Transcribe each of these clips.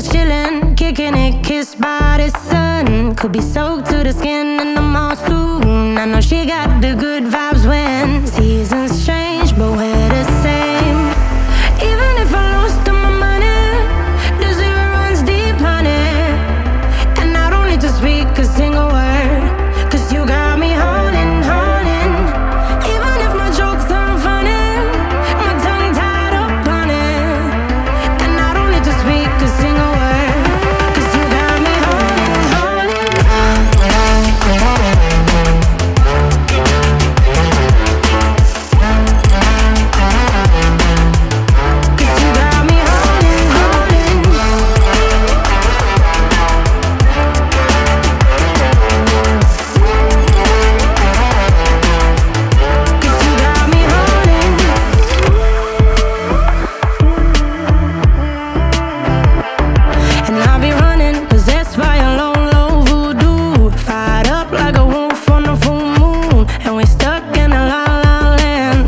just chillin', kicking it, kissed by the sun. Could be soaked to the skin in the mall soon. I know she got the good vibe.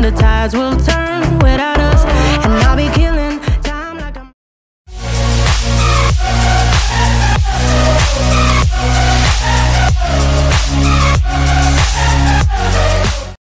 the tides will turn without